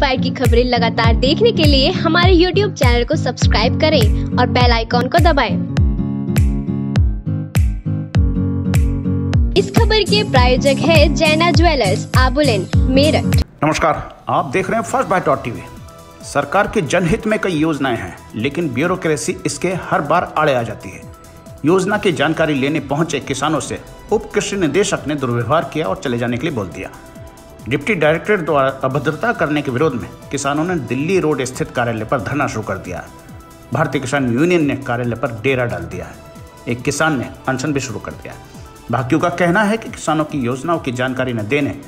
Inspire की खबरें लगातार देखने के लिए हमारे यूट्यूब चैनल को सब्सक्राइब करें और बेल आइकॉन को दबाएँ। इस खबर के प्रायोजक है जैना ज्वेलर्स, आबुलेन, मेरठ। नमस्कार, आप देख रहे हैं फ़र्स्ट बाइट डॉट टीवी सरकार के जनहित में कई योजनाएँ हैं, लेकिन ब्यूरोक्रेसी इसके हर बार आड़े आ जाती है। योजना की जानकारी लेने पहुँचे किसानों से, उप कृषि निदेशक ने दुर्व्यवहार किया और चले जाने के लिए बोल दिया। डिप्टी डायरेक्टर द्वारा अभद्रता करने के विरोध में किसानों ने दिल्ली रोड स्थित कार्यालय पर धरना शुरू कर दिया। भारतीय किसान यूनियन ने कार्यालय पर डेरा डाल दिया। है एक किसान ने अनशन भी शुरू कर दिया। बाकियों का कहना है कि किसानों की योजनाओं की जानकारी न देने,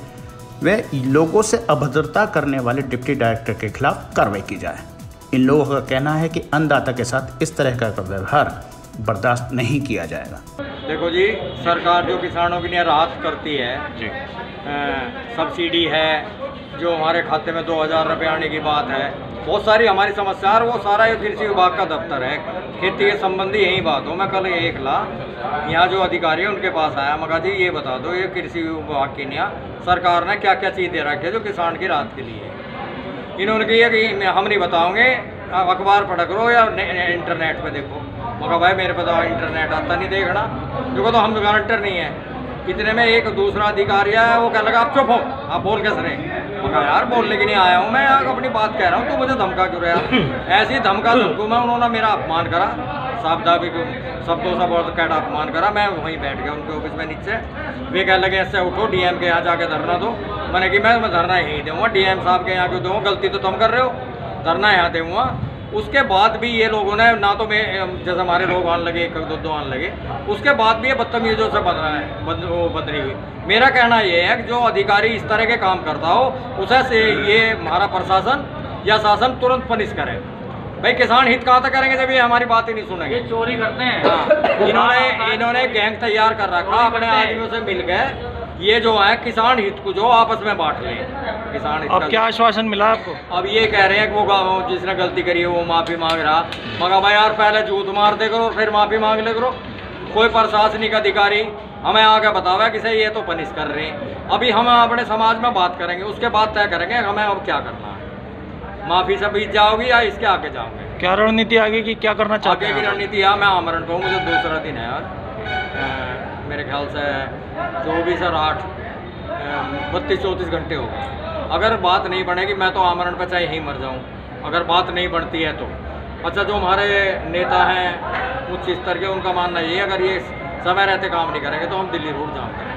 वे लोगों से अभद्रता करने वाले डिप्टी डायरेक्टर के खिलाफ कार्रवाई की जाए। इन लोगों का कहना है कि अन्नदाता के साथ इस तरह का व्यवहार बर्दाश्त नहीं किया जाएगा। देखो जी सरकार जो किसानों के लिए राहत करती है जी। सब्सिडी है जो हमारे खाते में दो हज़ार रुपये आने की बात है बहुत सारी हमारी समस्या और वो सारा ये कृषि विभाग का दफ्तर है। खेती के संबंधी यही बात हो मैं कल एक ला यहाँ जो अधिकारी है उनके पास आया मगा जी ये बता दो ये कृषि विभाग के यहाँ सरकार ने क्या क्या चीज़ दे रखी है जो किसान की राहत के लिए? इन्होंने कही कि हम नहीं बताओगे अखबार पढ़ करो या इंटरनेट पर देखो। मगर भाई मेरे पे तो इंटरनेट आता नहीं देखना देखो तो हम गारंटर नहीं है। इतने में एक दूसरा अधिकारी है वो कह लगा आप चुप हो आप बोल कैसे रहे मगर यार बोलने के लिए आया हूँ मैं यहाँ अपनी बात कह रहा हूँ तो मुझे धमका क्यों रहा ऐसी धमका धमकू मैं उन्होंने मेरा अपमान करा। साबदा भी शब्दों सब और कैट अपमान करा। मैं वहीं बैठ गया उनके ऑफ़िस में नीचे। वे कह लगे ऐसे उठो डीएम के यहाँ जाके धरना दो। मैंने कि मैं धरना यहीं दूँगा डीएम साहब के यहाँ क्यों दूँगा? गलती तो तुम कर रहे हो। धरना यहाँ दूँगा। उसके बाद भी ये लोगों ने ना तो मैं जैसे हमारे लोग आने लगे एक दो दो आने लगे उसके बाद भी ये बदतमीजों से बन रहा है बद, वो बदली हुई। मेरा कहना ये है कि जो अधिकारी इस तरह के काम करता हो उसे से ये हमारा प्रशासन या शासन तुरंत पनिश करे। भाई किसान हित कहाँ तक करेंगे जब ये हमारी बात ही नहीं सुनेंगे? ये चोरी करते हैं। हाँ, इन्होंने इन्होंने गैंग तैयार कर रखा अपने आदमियों से मिल गए। ये जो है किसान हित को जो आपस में बांट लें किसान हित अब क्या आश्वासन मिला आपको? अब ये कह रहे हैं कि वो जिसने गलती करी है वो माफ़ी मांग रहा। मगर भाई यार पहले जूत मार दे करो फिर माफ़ी मांग ले करो। कोई प्रशासनिक अधिकारी हमें आगे बतावा कि सही ये तो पनिश कर रहे हैं। अभी हम अपने समाज में बात करेंगे उसके बाद तय करेंगे हमें अब क्या करना है। माफ़ी से बीत जाओगी या इसके आगे जाओगे? क्या रणनीति आगे की क्या करना चाहते आगे की हैं रणनीति है मैं आमरण पे हूँ मुझे दूसरा दिन है यार। मेरे ख्याल से चौबीस और आठ बत्तीस, चौंतीस घंटे हो गए। अगर बात नहीं बनेगी, मैं तो आमरण पर चाहे यहीं मर जाऊँ। अगर बात नहीं बनती है तो। अच्छा जो हमारे नेता हैं, उच्च स्तर के, उनका मानना ये अगर ये समय रहते काम नहीं करेंगे तो हम दिल्ली रूट जाम करेंगे।